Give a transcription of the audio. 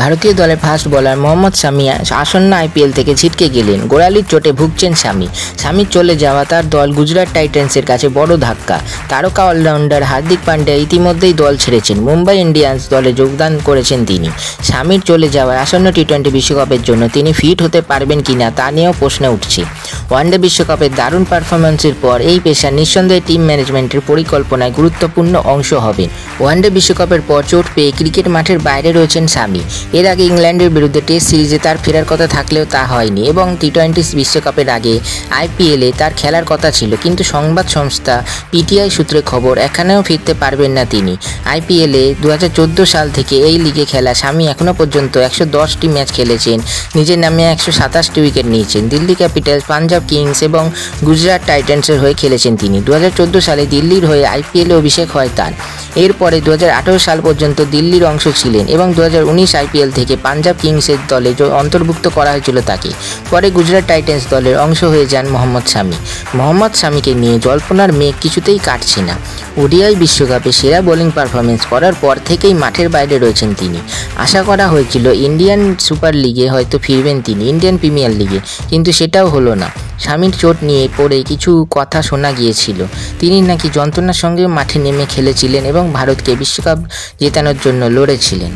ভারতীয় দলের fast bowler Mohammad শামি আসন্ন আইপিএল থেকে ছিটকে গেলেন। গোড়ালির চোটে ভুগছেন স্বামী স্বামী চলে যাওয়া তার দল গুজরাট টাইটান্সের কাছে বড় ধাক্কা। তারকা অলরাউন্ডার হার্দিক পান্ডিয়া ইতিমধ্যেই দল ছেড়েছেন। মুম্বাই ইন্ডিয়ান্স দলে যোগদান করেছেন তিনি। স্বামীর চলে যাওয়ায় আসন্ন টি টোয়েন্টি বিশ্বকাপের জন্য তিনি ফিট হতে পারবেন কিনা তা নিয়েও প্রশ্ন উঠছে। ওয়ানডে বিশ্বকাপের দারুণ পারফরমেন্সের পর এই পেশা নিঃসন্দেহে টিম ম্যানেজমেন্টের পরিকল্পনায় গুরুত্বপূর্ণ অংশ হবে ওয়ানডে বিশ্বকাপের পর চোট পেয়ে ক্রিকেট মাঠের বাইরে রয়েছেন স্বামী এর আগে ইংল্যান্ডের বিরুদ্ধে টেস্ট সিরিজে তার ফেরার কথা থাকলেও তা হয়নি এবং টি টোয়েন্টি বিশ্বকাপের আগে আইপিএলে তার খেলার কথা ছিল। কিন্তু সংবাদ সংস্থা পিটিআই সূত্রে খবর, এখানেও ফিরতে পারবেন না তিনি। আইপিএলে দু হাজার চোদ্দ সাল থেকে এই লিগে খেলা স্বামী এখনও পর্যন্ত একশো ম্যাচ খেলেছেন। নিজের নামে একশো সাতাশটি উইকেট নিয়েছেন। দিল্লি ক্যাপিটালস পাঞ্জাব কিংস এবং গুজরাট টাইটান্সের হয়ে খেলেছেন তিনি। দু হাজার চোদ্দ সালে দিল্লির হয়ে আইপিএলে অভিষেক হয় তার। এরপরে দু হাজার আঠারো সাল পর্যন্ত দিল্লির অংশ ছিলেন এবং দু হাজার উনিশ আইপিএল থেকে পাঞ্জাব কিংসের দলে অন্তর্ভুক্ত করা হয়েছিল তাকে। পরে গুজরাট টাইটান্স দলের অংশ হয়ে যান মোহাম্মদ শামি। মোহাম্মদ শামিকে নিয়ে জল্পনার মেঘ কিছুতেই কাটছে না। ওডিআই বিশ্বকাপে সেরা বোলিং পারফরমেন্স করার পর থেকেই মাঠের বাইরে রয়েছেন তিনি। আশা করা হয়েছিল ইন্ডিয়ান সুপার লিগে হয়তো ফিরবেন তিনি, ইন্ডিয়ান প্রিমিয়ার লিগে। কিন্তু সেটাও হলো না। স্বামীর চোট নিয়ে পড়ে কিছু কথা শোনা গিয়েছিল। তিনি নাকি যন্ত্রণার সঙ্গে মাঠে নেমে খেলেছিলেন এবং ভারতকে বিশ্বকাপ জেতানোর জন্য লড়েছিলেন।